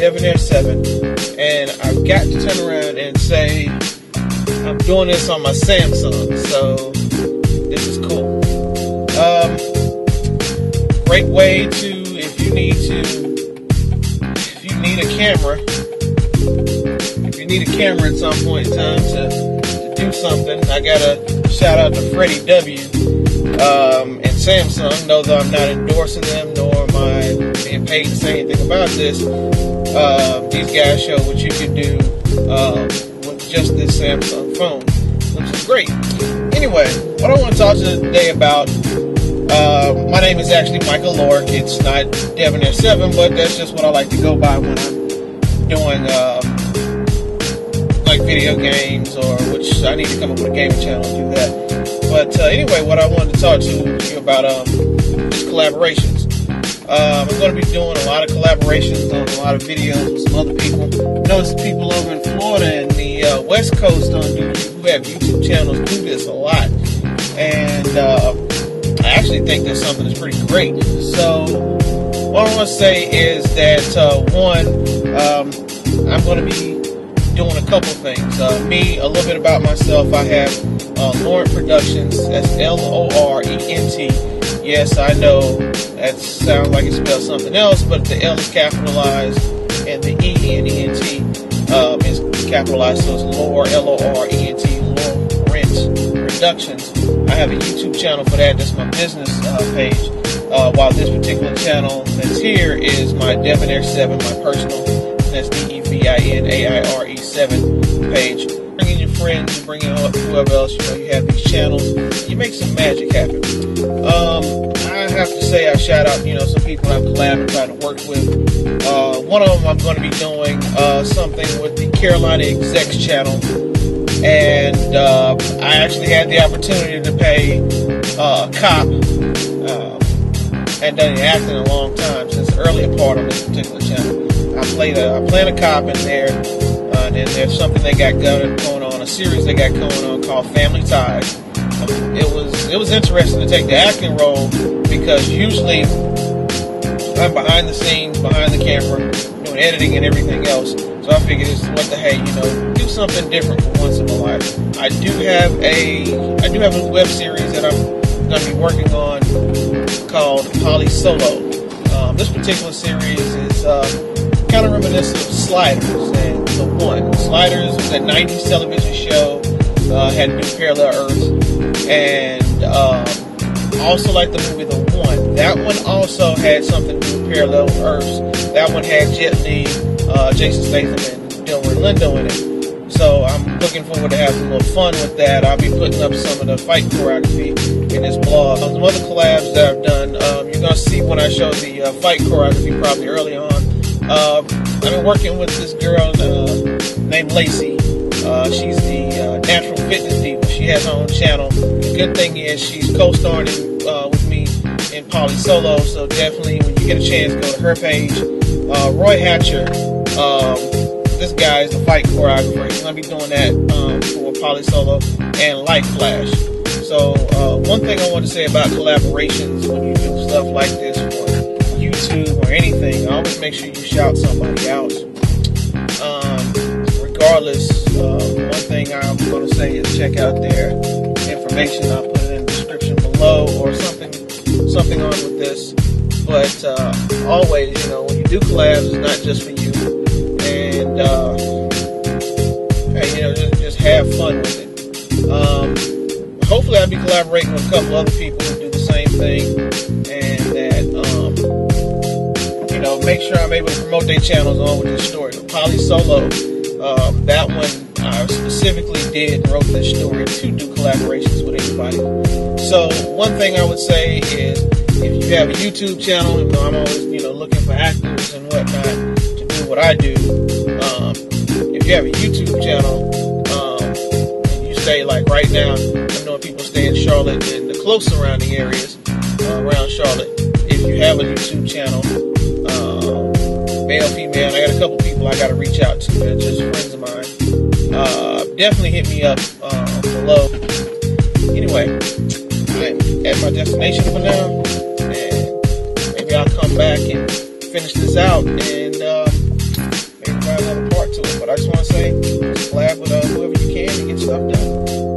DevinAire 7. And I've got to turn around and say, I'm doing this on my Samsung, so this is cool. Um, great way to, if you need to, if you need a camera, if you need a camera at some point in time to do something, I gotta shout out to Freddie W. Um, and Samsung, Know that I'm not endorsing them nor am I being paid to say anything about this. Uh, these guys show what you can do um, with just this Samsung phone, which is great. Anyway, what I want to talk to today about. Uh, my name is actually Micah Lorick. It's not DevinAire Seven, but that's just what I like to go by when I'm doing uh, like video games, or which I need to come up with a gaming channel and do that. But uh, anyway, what I wanted to talk to you about um, is collaborations. Um, I'm going to be doing a lot of collaborations on a lot of videos with some other people. Notice people over in Florida and the uh, West Coast on do, who have YouTube channels do this a lot, and uh, I actually think that's something that's pretty great. So what I want to say is that uh, one, um, I'm going to be doing a couple things. Uh, me, a little bit about myself. I have uh, LorEnt Productions. That's L O R E N T. Yes, I know that sounds like it spells something else, but the L is capitalized and the E N E N T um, is capitalized, so it's Lore L O R E N T LorEnt Productions. I have a YouTube channel for that. That's my business uh, page. Uh, while this particular channel that's here is my DevinAire 7, my personal, that's V I N A I R E 7 page. Bring in your friends, you bring in whoever else, you know, you have these channels, you make some magic happen. Um, I have to say, I shout out, you know, some people I've collabed and tried to work with. Uh, one of them, I'm going to be doing uh, something with the Carolina Execs channel. And uh, I actually had the opportunity to pay uh, a cop. Hadn't done any acting in a long time since the earlier part on this particular channel. I played a I played a cop in there, uh, and then there's something they got going on, a series they got going on called Family Ties. Um, it was it was interesting to take the acting role because usually I'm behind the scenes, behind the camera, doing editing and everything else. So I figured, what the hey, you know, do something different for once in my life. I do have a I do have a web series that I'm going to be working on called PolySolo. Um, this particular series is uh, kind of reminiscent of Sliders and The One. Sliders was a 90s television show, uh, had New Parallel Earth, and um, also like the movie The One. That one also had something to do with Parallel Earths. That one had Jet Li, uh, Jason Statham, and Delroy Lindo in it. So I'm looking forward to having a little fun with that. I'll be putting up some of the fight choreography in this blog. Some other collabs that I've done, um, you're going to see when I show the uh, fight choreography probably early on. Uh, I've been working with this girl uh, named Laci. Uh, she's the uh, natural fitness diva. She has her own channel. The good thing is she's co-starring uh, with me in PolySolo, so definitely when you get a chance, go to her page. Roy Hatcher. Um, this guy is the fight choreographer. He's gonna be doing that um, for PolySolo and Light Flash. So uh, one thing I want to say about collaborations when you do stuff like this for YouTube or anything, always make sure you shout somebody out. Um, regardless, uh, one thing I'm going to say is check out their information. I'll put it in the description below or something something on with this. But uh, always, you know, when you do collabs, it's not just for you and uh, hey, you know, just, just have fun with it. Um, hopefully, I'll be collaborating with a couple other people who do the same thing, and make sure I'm able to promote their channels on with this story. PolySolo, um, that one I specifically did wrote this story to do collaborations with anybody. So one thing I would say is if you have a YouTube channel, you know, I'm always you know looking for actors and whatnot to do what I do, um, if you have a YouTube channel, um, you say like right now, I know people stay in Charlotte and the close surrounding areas uh, around Charlotte. If you have a YouTube channel, male, female, I got a couple people I got to reach out to. They're just friends of mine. Uh, definitely hit me up. Um, low. Anyway, I'm at my destination for now, and maybe I'll come back and finish this out and um, maybe try another part to it. But I just want to say, collab with uh, whoever you can to get stuff done.